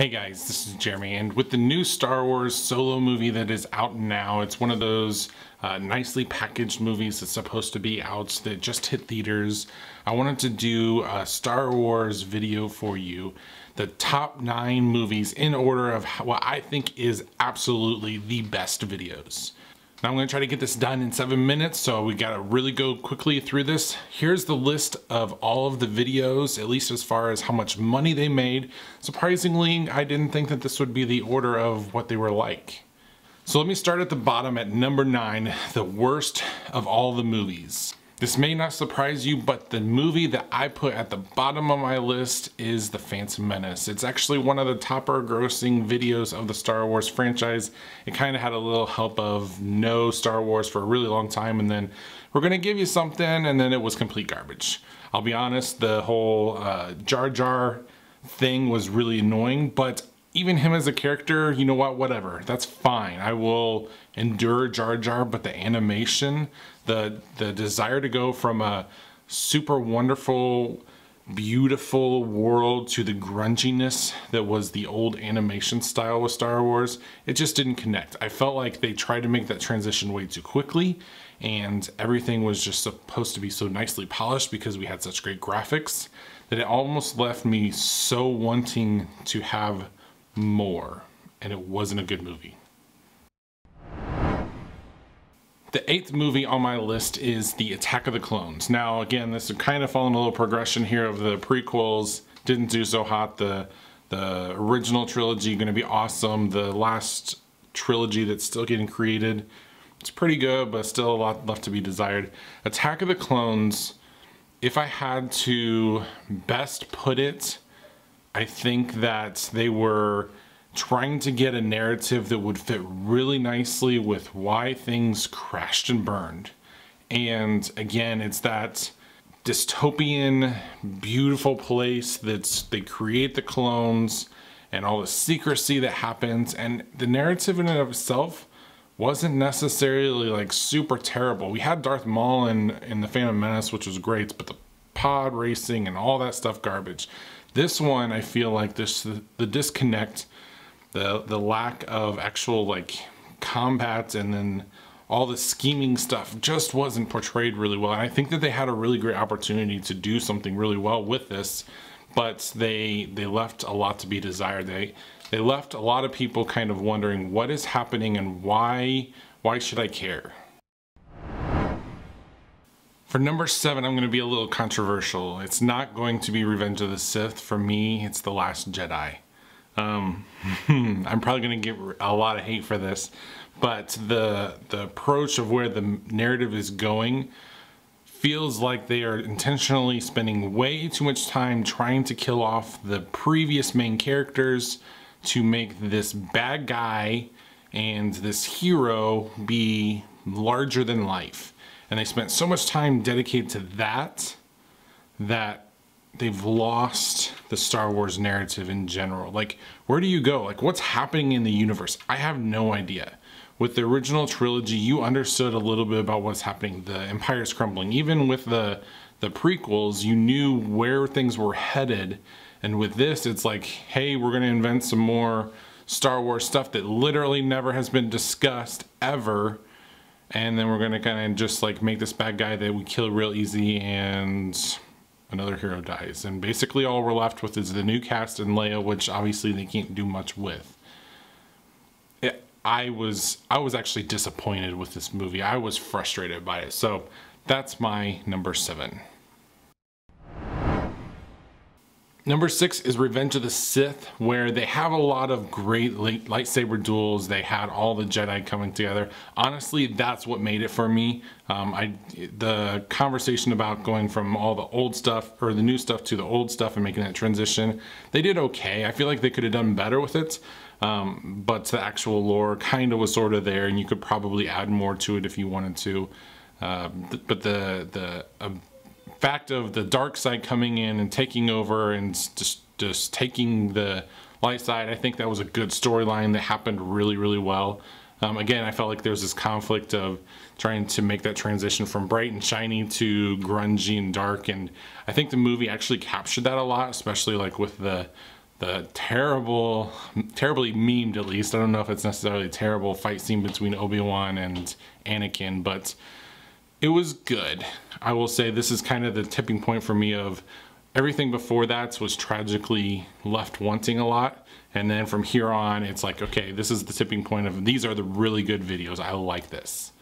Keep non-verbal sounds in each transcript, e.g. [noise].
Hey guys, this is Jeremy, and with the new Star Wars solo movie that is out now, it's one of those uh, nicely packaged movies that's supposed to be out that just hit theaters. I wanted to do a Star Wars video for you, the top nine movies in order of what I think is absolutely the best videos. Now I'm to try to get this done in seven minutes, so we got to really go quickly through this. Here's the list of all of the videos, at least as far as how much money they made. Surprisingly, I didn't think that this would be the order of what they were like. So let me start at the bottom at number nine, the worst of all the movies. This may not surprise you, but the movie that I put at the bottom of my list is The Phantom Menace. It's actually one of the topper grossing videos of the Star Wars franchise. It kind of had a little help of no Star Wars for a really long time and then we're gonna give you something and then it was complete garbage. I'll be honest, the whole uh, Jar Jar thing was really annoying, but even him as a character, you know what, whatever, that's fine. I will endure Jar Jar, but the animation, the, the desire to go from a super wonderful, beautiful world to the grunginess that was the old animation style with Star Wars, it just didn't connect. I felt like they tried to make that transition way too quickly and everything was just supposed to be so nicely polished because we had such great graphics that it almost left me so wanting to have more and it wasn't a good movie. The eighth movie on my list is The Attack of the Clones. Now, again, this is kind of following a little progression here of the prequels. Didn't do so hot. The, the original trilogy going to be awesome. The last trilogy that's still getting created. It's pretty good, but still a lot left to be desired. Attack of the Clones, if I had to best put it, I think that they were trying to get a narrative that would fit really nicely with why things crashed and burned. And again, it's that dystopian, beautiful place that's they create the clones and all the secrecy that happens and the narrative in and of itself wasn't necessarily like super terrible. We had Darth Maul in, in the Phantom Menace, which was great, but the pod racing and all that stuff garbage. This one, I feel like this the disconnect the the lack of actual like combat and then all the scheming stuff just wasn't portrayed really well. And I think that they had a really great opportunity to do something really well with this, but they they left a lot to be desired. They they left a lot of people kind of wondering what is happening and why why should I care? For number seven, I'm going to be a little controversial. It's not going to be Revenge of the Sith. For me, it's The Last Jedi. Um, [laughs] I'm probably going to get a lot of hate for this, but the the approach of where the narrative is going feels like they are intentionally spending way too much time trying to kill off the previous main characters to make this bad guy and this hero be larger than life. And they spent so much time dedicated to that that they've lost the Star Wars narrative in general. Like, where do you go? Like, what's happening in the universe? I have no idea. With the original trilogy, you understood a little bit about what's happening. The Empire's crumbling. Even with the the prequels, you knew where things were headed. And with this, it's like, hey, we're gonna invent some more Star Wars stuff that literally never has been discussed ever. And then we're gonna kind of just like make this bad guy that we kill real easy and another hero dies. And basically all we're left with is the new cast and Leia, which obviously they can't do much with. It, I was I was actually disappointed with this movie. I was frustrated by it. So that's my number seven. Number six is Revenge of the Sith, where they have a lot of great lightsaber duels. They had all the Jedi coming together. Honestly, that's what made it for me. Um, I the conversation about going from all the old stuff or the new stuff to the old stuff and making that transition, they did okay. I feel like they could have done better with it. Um, but the actual lore kind of was sort of there, and you could probably add more to it if you wanted to. Uh, but the the uh, fact of the dark side coming in and taking over and just just taking the light side, I think that was a good storyline that happened really, really well. Um, again, I felt like there was this conflict of trying to make that transition from bright and shiny to grungy and dark, and I think the movie actually captured that a lot, especially like with the the terrible, terribly memed at least. I don't know if it's necessarily a terrible fight scene between Obi-Wan and Anakin, but it was good. I will say this is kind of the tipping point for me of everything before that was tragically left wanting a lot. And then from here on, it's like, okay, this is the tipping point of these are the really good videos. I like this.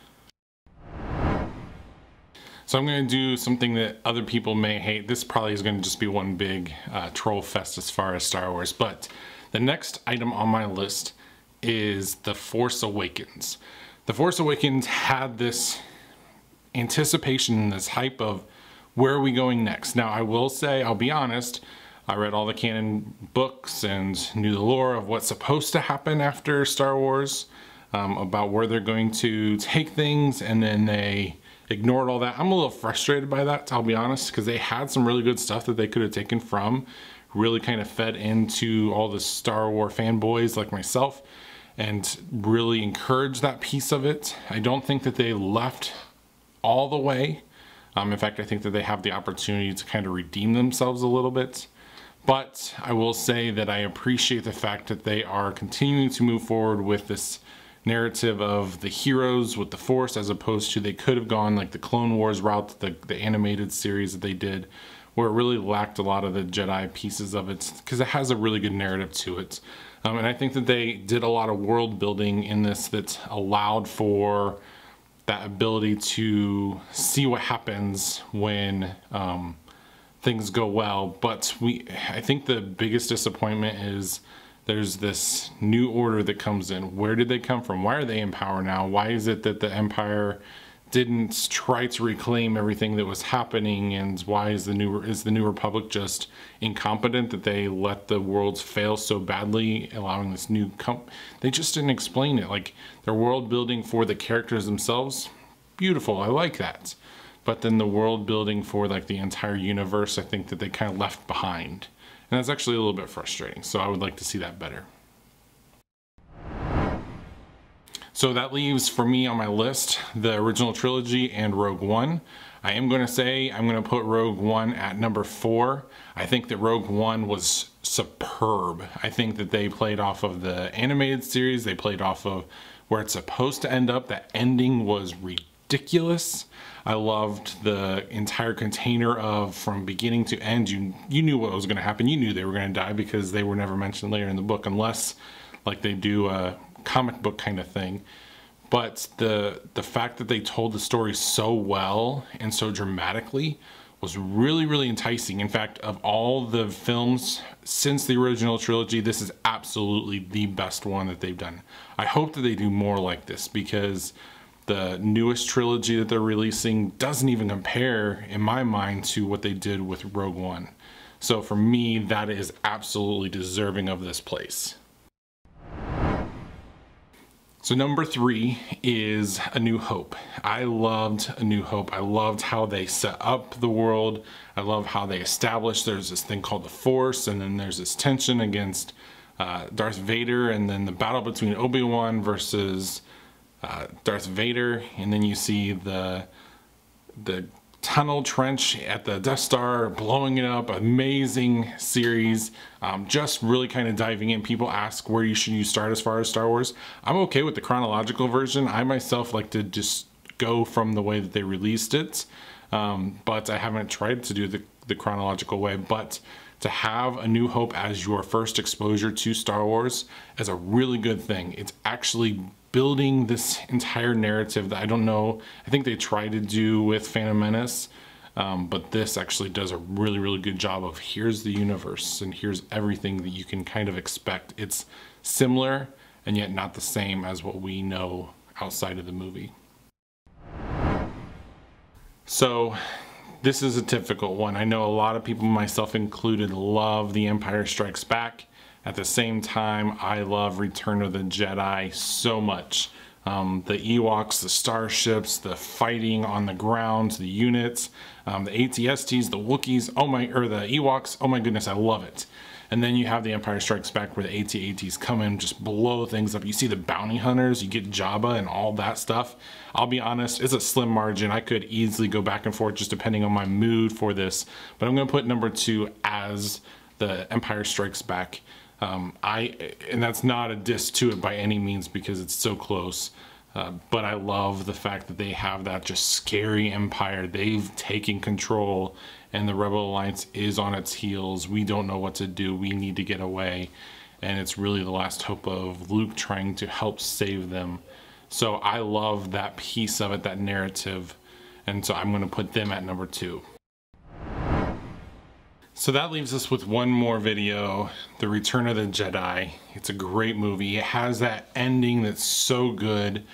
So I'm going to do something that other people may hate. This probably is going to just be one big uh, troll fest as far as Star Wars. But the next item on my list is The Force Awakens. The Force Awakens had this anticipation, and this hype of where are we going next? Now I will say, I'll be honest, I read all the canon books and knew the lore of what's supposed to happen after Star Wars, um, about where they're going to take things, and then they ignored all that. I'm a little frustrated by that, I'll be honest, because they had some really good stuff that they could have taken from, really kind of fed into all the Star Wars fanboys like myself, and really encouraged that piece of it. I don't think that they left all the way. Um, in fact, I think that they have the opportunity to kind of redeem themselves a little bit. But I will say that I appreciate the fact that they are continuing to move forward with this narrative of the heroes with the force as opposed to they could have gone like the Clone Wars route, the, the animated series that they did, where it really lacked a lot of the Jedi pieces of it because it has a really good narrative to it. Um, and I think that they did a lot of world building in this that allowed for that ability to see what happens when um, things go well. But we, I think the biggest disappointment is there's this new order that comes in. Where did they come from? Why are they in power now? Why is it that the Empire didn't try to reclaim everything that was happening and why is the new is the new republic just incompetent that they let the worlds fail so badly allowing this new comp they just didn't explain it. Like their world building for the characters themselves. Beautiful i like that. But then the world building for like the entire universe i think that they kind of left behind. And that's actually a little bit frustrating so i would like to see that better So that leaves for me on my list the original trilogy and Rogue One. I am going to say I'm going to put Rogue One at number four. I think that Rogue One was superb. I think that they played off of the animated series. They played off of where it's supposed to end up. That ending was ridiculous. I loved the entire container of from beginning to end. You you knew what was going to happen. You knew they were going to die because they were never mentioned later in the book, unless like they do a comic book kind of thing. But the the fact that they told the story so well and so dramatically was really, really enticing. In fact, of all the films since the original trilogy, this is absolutely the best one that they've done. I hope that they do more like this because the newest trilogy that they're releasing doesn't even compare, in my mind, to what they did with Rogue One. So for me, that is absolutely deserving of this place. So number three is A New Hope. I loved A New Hope. I loved how they set up the world. I love how they established there's this thing called the Force and then there's this tension against uh, Darth Vader and then the battle between Obi-Wan versus uh, Darth Vader and then you see the the tunnel trench at the Death Star, blowing it up, amazing series. Um, just really kind of diving in. People ask where you should you start as far as Star Wars. I'm okay with the chronological version. I myself like to just go from the way that they released it, um, but I haven't tried to do the, the chronological way. But to have A New Hope as your first exposure to Star Wars is a really good thing. It's actually building this entire narrative that I don't know, I think they try to do with Phantom Menace, um, but this actually does a really, really good job of here's the universe and here's everything that you can kind of expect. It's similar and yet not the same as what we know outside of the movie. So this is a difficult one. I know a lot of people, myself included, love The Empire Strikes Back. At the same time, I love Return of the Jedi so much. Um, the Ewoks, the starships, the fighting on the ground, the units, um, the ATSTs, the Wookiees, oh my, or the Ewoks, oh my goodness, I love it. And then you have the Empire Strikes Back where the AT-ATs come in just blow things up. You see the bounty hunters, you get Jabba and all that stuff. I'll be honest, it's a slim margin. I could easily go back and forth just depending on my mood for this. But I'm gonna put number two as the Empire Strikes Back. Um, I and that's not a diss to it by any means because it's so close. Uh, but I love the fact that they have that just scary empire. They've taken control, and the Rebel Alliance is on its heels. We don't know what to do. We need to get away, and it's really the last hope of Luke trying to help save them. So I love that piece of it, that narrative, and so I'm going to put them at number two. So that leaves us with one more video, The Return of the Jedi. It's a great movie. It has that ending that's so good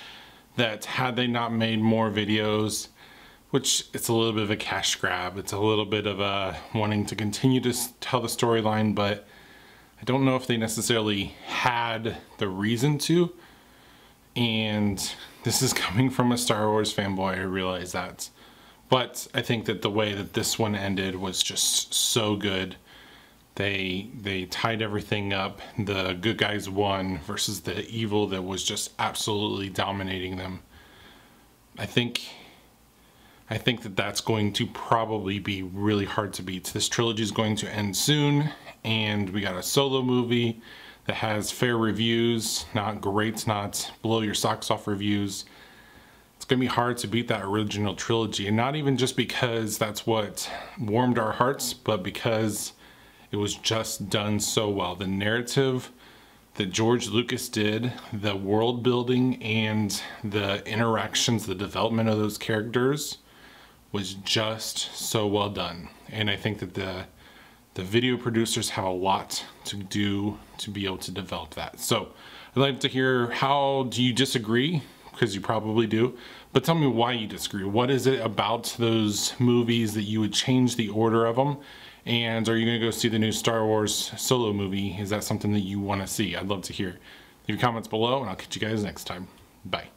that had they not made more videos, which it's a little bit of a cash grab. It's a little bit of a wanting to continue to tell the storyline, but I don't know if they necessarily had the reason to. And this is coming from a Star Wars fanboy, I realize that. But I think that the way that this one ended was just so good. They they tied everything up. The good guys won versus the evil that was just absolutely dominating them. I think I think that that's going to probably be really hard to beat. This trilogy is going to end soon, and we got a solo movie that has fair reviews, not great, not blow your socks off reviews it's to be hard to beat that original trilogy. And not even just because that's what warmed our hearts, but because it was just done so well. The narrative that George Lucas did, the world building and the interactions, the development of those characters was just so well done. And I think that the the video producers have a lot to do to be able to develop that. So I'd like to hear how do you disagree because you probably do. But tell me why you disagree. What is it about those movies that you would change the order of them? And are you going to go see the new Star Wars solo movie? Is that something that you want to see? I'd love to hear. Leave your comments below and I'll catch you guys next time. Bye.